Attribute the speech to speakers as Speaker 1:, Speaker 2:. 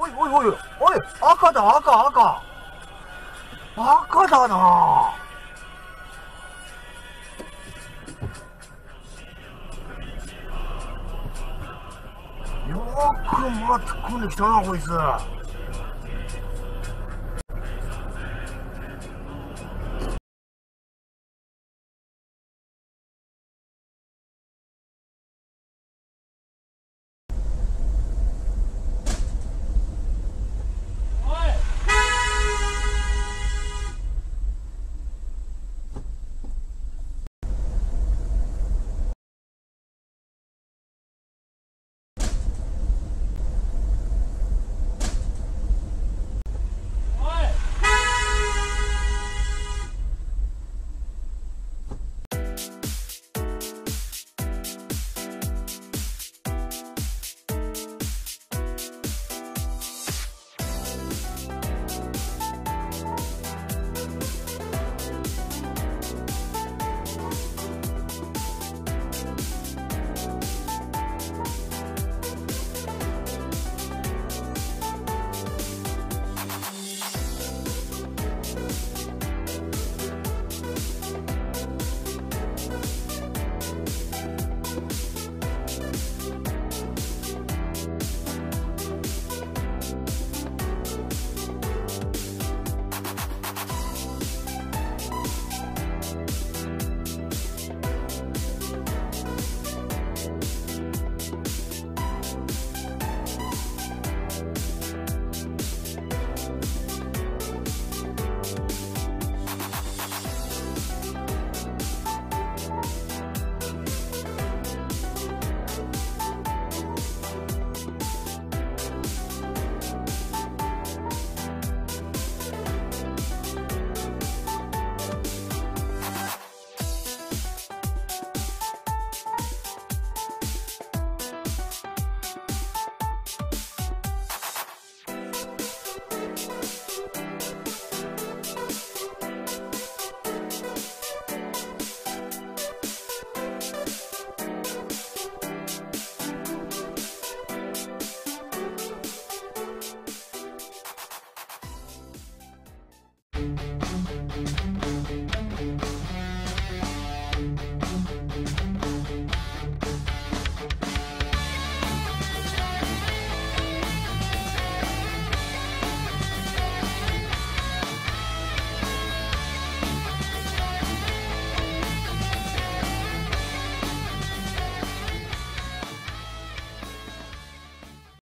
Speaker 1: おいおいおいおい赤だ赤赤。赤だな。ーくまあ突っ込